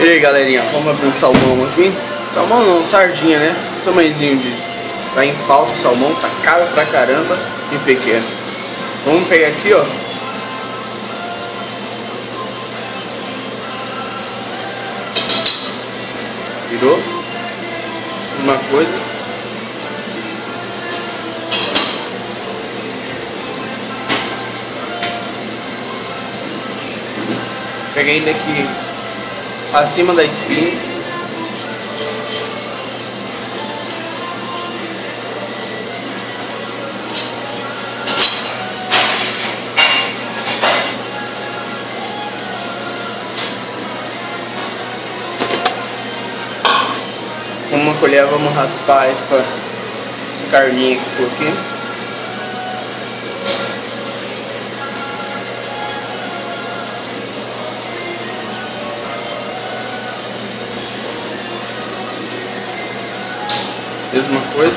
E aí galerinha, vamos abrir um salmão aqui. Salmão não, sardinha né? Tamanhozinho disso. Tá em falta o salmão, tá caro pra caramba e pequeno. Vamos pegar aqui ó. Virou. Uma coisa. Peguei daqui acima da espinha. uma colher vamos raspar essa, essa carninha que aqui. Mesma coisa.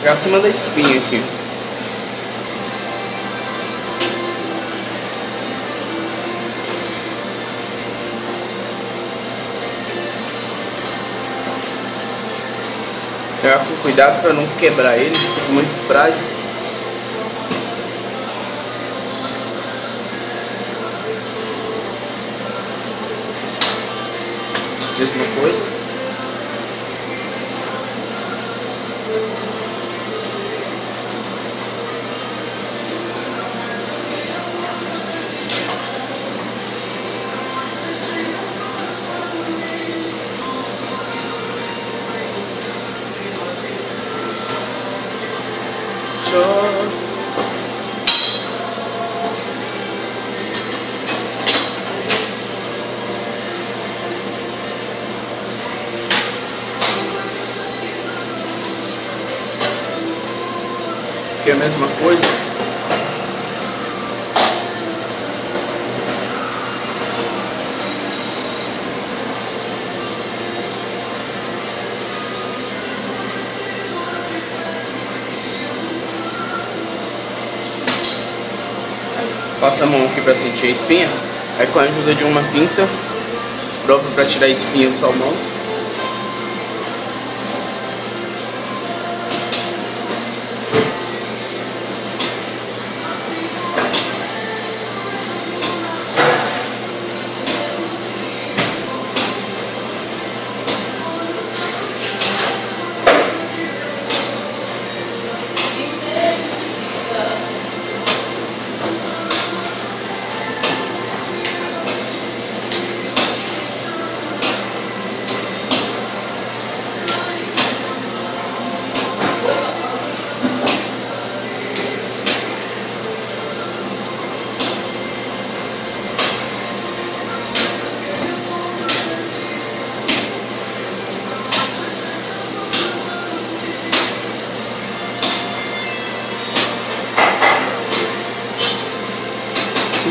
Pegar acima da espinha aqui. Pegar com cuidado para não quebrar ele, muito frágil. Mesma coisa. Aqui é a mesma coisa. Passa a mão aqui para sentir a espinha. Aí com a ajuda de uma pinça, próprio para tirar a espinha do salmão.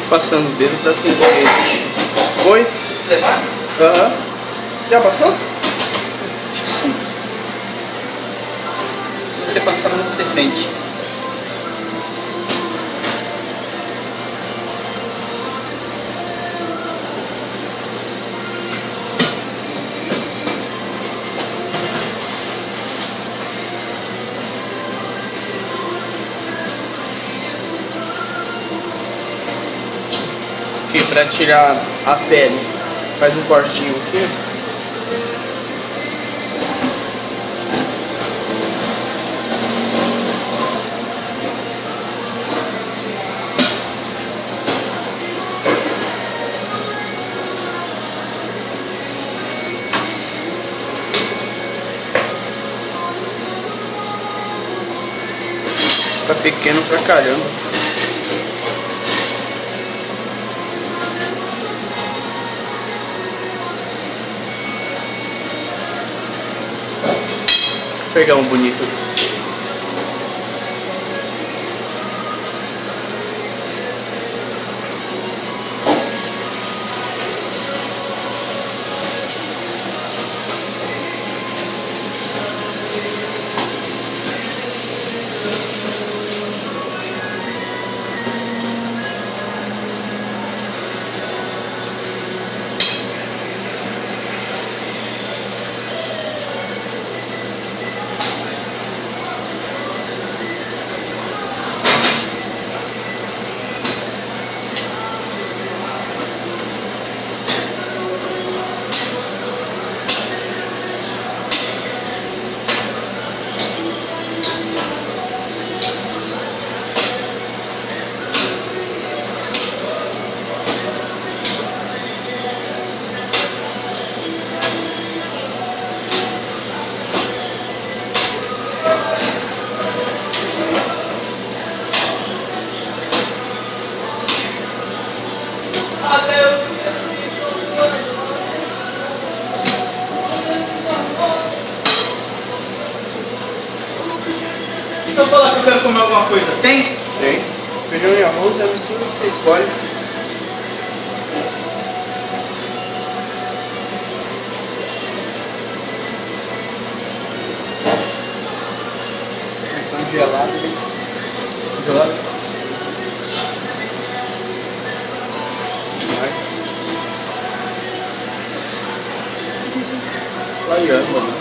Passando o dedo pra sentir. Pois? Levar? Aham. Já passou? Acho que sim. Você passar, não você sente. Aqui pra tirar a pele. Faz um cortinho aqui. Está pequeno pra caramba. Pegar um bonito. Comer alguma coisa? Tem? Tem. Feijão e arroz é a mistura que você escolhe. Congelado. né? Congelado. Vai. Laiando, né?